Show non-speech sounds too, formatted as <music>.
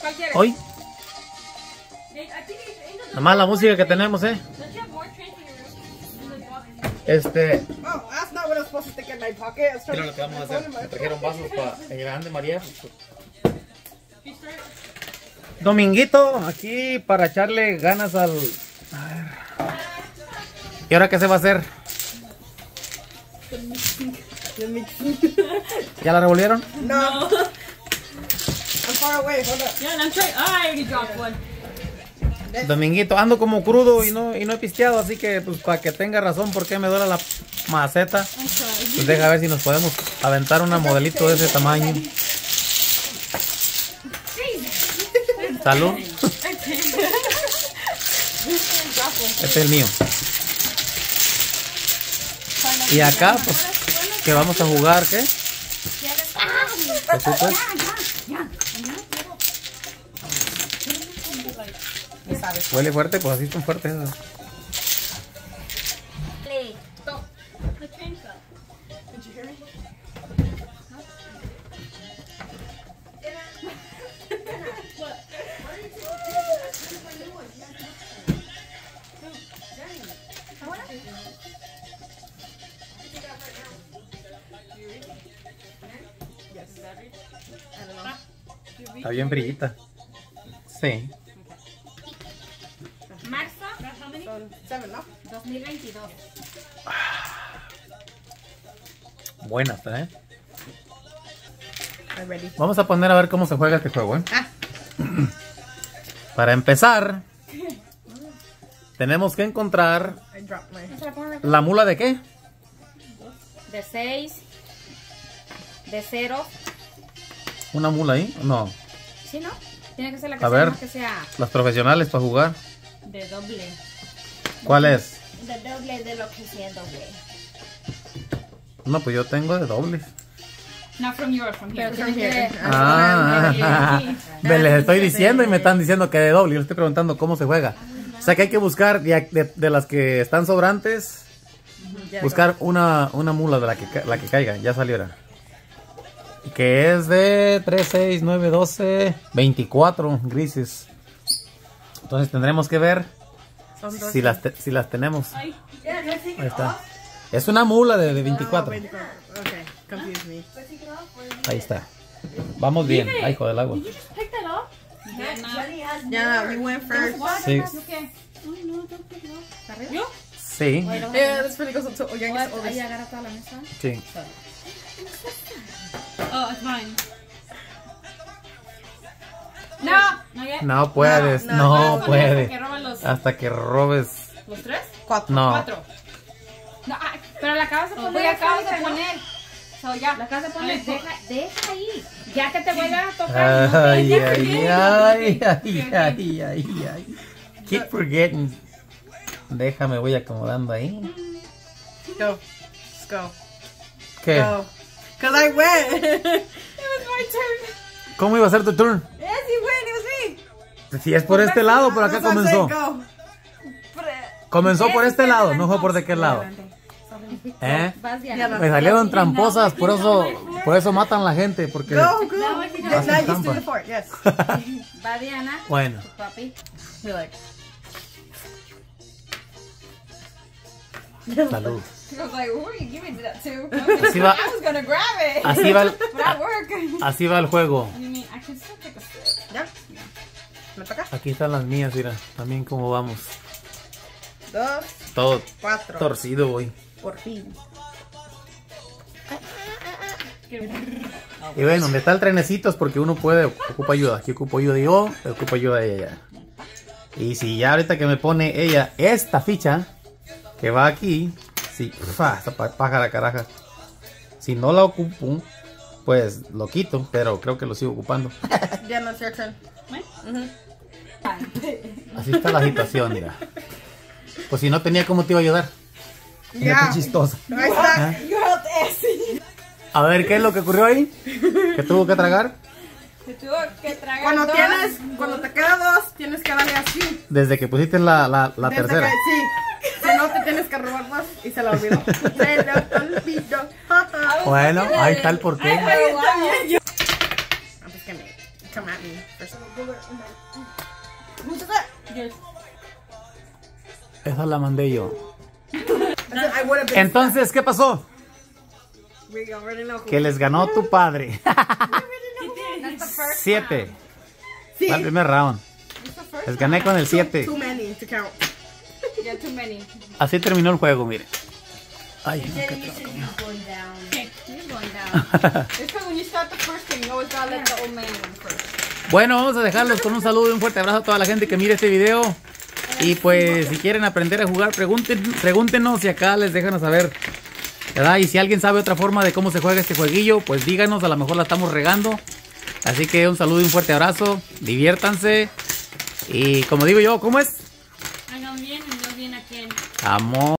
¿Cuál quieres? Hoy, Eh, I think it's in the- nada más la música que tenemos, eh. The box? Este, Oh, that's not what I was supposed to stick in my pocket. I was trying mira lo que vamos a to hacer. Me trajeron vasos para el grande María. Dominguito, aquí para echarle ganas al... A ver. ¿Y ahora qué se va a hacer? <laughs> ¿Ya la revolvieron? No. I'm far away. Hold up. Yeah, and I'm trying. I already dropped one. Dominguito, ando como crudo y no, y no he pisteado, así que pues para que tenga razón por qué me duele la maceta, pues deja ver si nos podemos aventar una modelito de ese tamaño. Salud. Este es el mío. Y acá, pues, que vamos a jugar, ¿qué? Pues pues. Huele fuerte, pues así son fuertes. Está bien brillita. Sí. Marzo Son seven, no? 2022. Buenas, ¿eh? I'm ready. Vamos a poner a ver cómo se juega este juego, ¿eh? <clears throat> Para empezar, tenemos que encontrar la mula de qué? De 6. De 0. Una mula ahí. No, ¿Sí, no? Tiene que ser la que A sea, ver. no que sea las profesionales para jugar. de doble. ¿Cuál es? De doble de lo que sea doble. No, pues yo tengo de dobles. Not from yours, from here. From here. Ah, me les estoy diciendo y me están diciendo que de doble. Yo les estoy preguntando cómo se juega. O sea que hay que buscar de, de- de las que están sobrantes, buscar una, una mula de la que, la que caiga. Ya salió. Que es de 3, 6, 9, 12, 24 grises. Entonces tendremos que ver si las, te- si las tenemos. Ahí está. Es una mula de, de 24. Oh, 24. Okay, confuse me. Ahí está. Vamos bien. Ay, hijo del agua. ¿Yo? Sí. Yeah, No, no, ya. No puedes, No, no, no, puede. Que roban los, Hasta que robes. los tres. Cuatro. No. Cuatro. No, ah, pero la acabas de poner. Ya acabas de poner. So, ya. La acabas de poner. Deja, deja ahí. Ya que te vuelva a tocar. Ay, ay, ay, ay, ay, ay, ay. Keep forgetting. Déjame, voy acomodando ahí. Go. Let's go. ¿Qué? Go. Cause I went. <laughs> It was my turn. ¿Cómo iba a ser tu turn? yes, you went. It was me. Si es por este lado, por acá saying, comenzó. Comenzó por este lado, no fue por de qué lado. ¿Eh? Vas, Diana. No. Me salieron tramposas, por eso, por eso matan a la gente, porque... Go, go. Now I can Now to? <laughs> Así va, así va, el, <laughs> así va el juego. ¿Me? Aquí están las mías, mira, también como vamos. Dos, Todo cuatro. torcido hoy. Por fin. Y bueno, donde está el trenecito es porque uno puede, ocupa ayuda. Aquí ocupo ayuda yo, ocupo ayuda ella. Y si ya ahorita que me pone ella esta ficha, que va aquí, si, fa, paja la caraja. Si no la ocupo, pues lo quito, pero creo que lo sigo ocupando. <laughs> Ya no, your turn. Así está la situación, mira. Pues si no tenía cómo te iba a ayudar. Ya. qué chistosa. Ahí está. ¿Ah? A ver, ¿qué es lo que ocurrió ahí? ¿Que tuvo que tragar? Se tuvo que tragar Cuando dos. tienes, cuando te queda dos, tienes que darle así. Desde que pusiste la, la, la Desde tercera. que- sí. Y se la olvidó. <laughs> se la olvidó. Bueno, ahí está el porqué. Ah, pues come at me. Yours. Esa la mandé yo. Entonces, ¿qué pasó? Que les ganó tu padre. <laughs> Siete. El primer round. Les gané con el 7. Too many to count. Yeah, too many. Así terminó el juego, mire. Ay, no, qué. <laughs> <laughs> Bueno, vamos a dejarlos con un saludo y un fuerte abrazo a toda la gente que mire este video. Y pues, si quieren aprender a jugar, pregunten, pregúntenos y acá les déjanos saber. ¿Verdad? Y si alguien sabe otra forma de cómo se juega este jueguillo, pues díganos, a lo mejor la estamos regando. Así que un saludo y un fuerte abrazo. Diviértanse. Y como digo yo, ¿cómo es? kamu